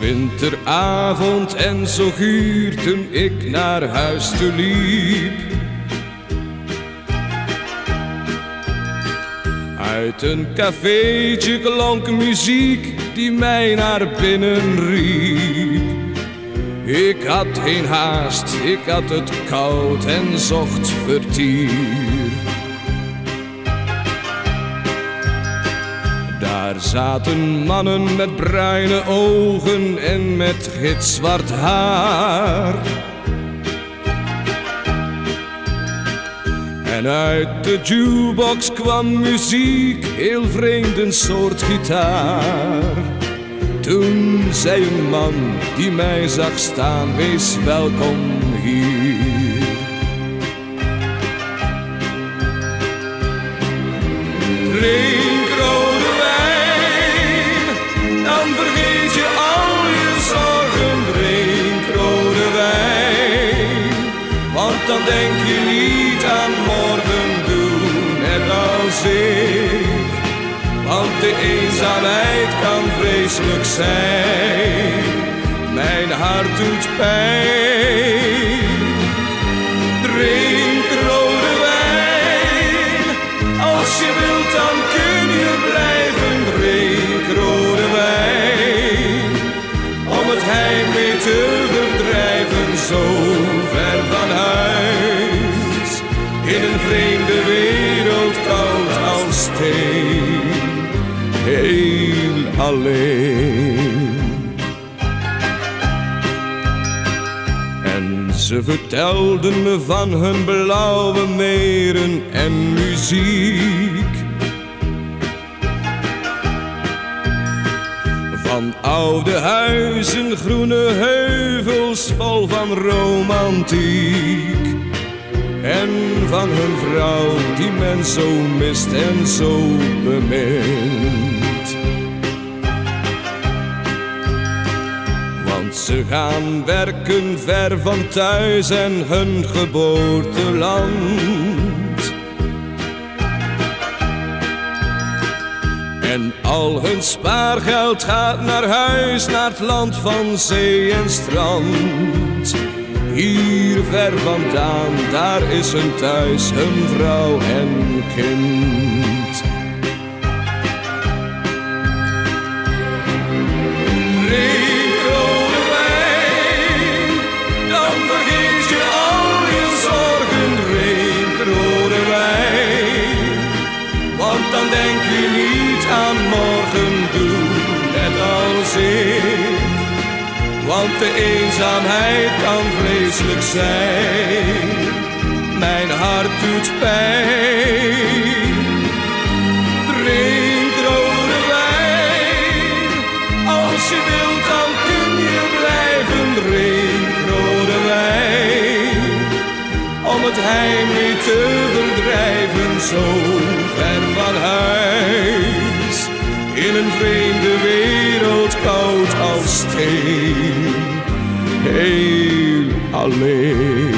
winteravond en zo guur toen ik naar huis toe liep. Uit een cafeetje klonk muziek die mij naar binnen riep. Ik had geen haast, ik had het koud en zocht vertier. Daar zaten mannen met bruine ogen en met gitzwart haar. En uit de jukebox kwam muziek, heel vreemd een soort gitaar. Toen zei een man die mij zag staan, wees welkom denk je niet aan morgen. Doe net als ik, want de eenzaamheid kan vreselijk zijn. Mijn hart doet pijn. Alleen. En ze vertelden me van hun blauwe meren en muziek. Van oude huizen, groene heuvels vol van romantiek. En van hun vrouw die men zo mist en zo bemint. Ze gaan werken ver van thuis en hun geboorteland. En al hun spaargeld gaat naar huis, naar het land van zee en strand. Hier ver vandaan, daar is hun thuis, hun vrouw en kind. Want de eenzaamheid kan vreselijk zijn. Mijn hart doet pijn. Drink rode wijn, als je wilt dan kun je blijven. Drink rode wijn, om het heimwee te verdrijven. Zo ver van huis, in een vreemde wereld koud als steen. Heel alleen.